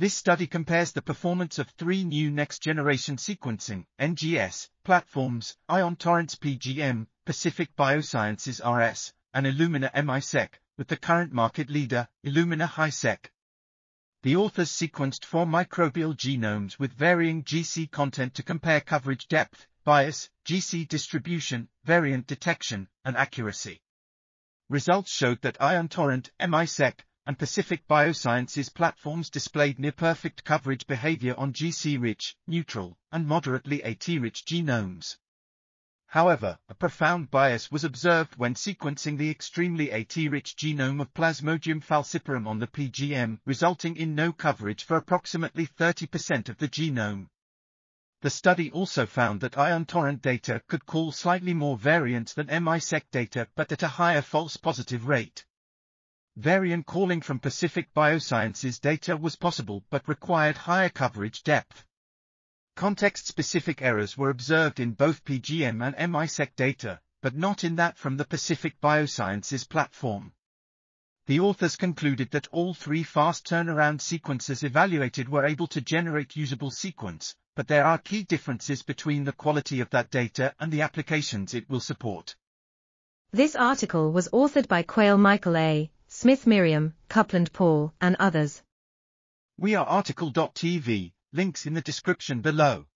This study compares the performance of three new next-generation sequencing NGS, platforms, Ion Torrent's PGM, Pacific Biosciences RS, and Illumina MiSeq, with the current market leader, Illumina HiSeq. The authors sequenced four microbial genomes with varying GC content to compare coverage depth, bias, GC distribution, variant detection, and accuracy. Results showed that Ion Torrent, MiSeq, and Pacific Biosciences platforms displayed near-perfect coverage behavior on GC-rich, neutral, and moderately AT-rich genomes. However, a profound bias was observed when sequencing the extremely AT-rich genome of Plasmodium falciparum on the PGM, resulting in no coverage for approximately 30% of the genome. The study also found that ion torrent data could call slightly more variants than MiSeq data but at a higher false positive rate. Variant calling from Pacific Biosciences data was possible but required higher coverage depth. Context-specific errors were observed in both PGM and MiSeq data, but not in that from the Pacific Biosciences platform. The authors concluded that all three fast turnaround sequences evaluated were able to generate usable sequence, but there are key differences between the quality of that data and the applications it will support. This article was authored by Quail Michael A. Smith Miriam, Coupland Paul, and others. We are RTCL.TV, links in the description below.